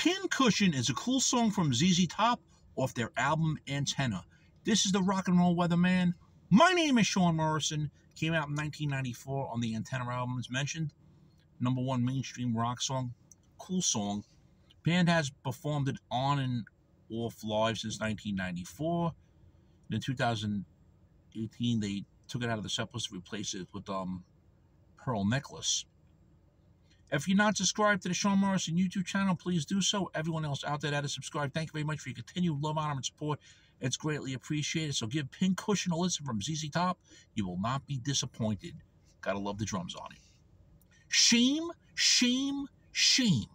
Pincushion is a cool song from ZZ Top off their album Antenna. This is the rock and roll weatherman. My name is Sean Morrison. Came out in 1994 on the Antenna album, as mentioned. Number one mainstream rock song. Cool song. Band has performed it on and off live since 1994. In 2018, they took it out of the set list to replace it with um, Pearl Necklace. If you're not subscribed to the Sean Morrison YouTube channel, please do so. Everyone else out there that is subscribed, thank you very much for your continued love, honor, and support. It's greatly appreciated. So give Pincushion a listen from ZZ Top. You will not be disappointed. Gotta love the drums on it. Shame, shame, shame.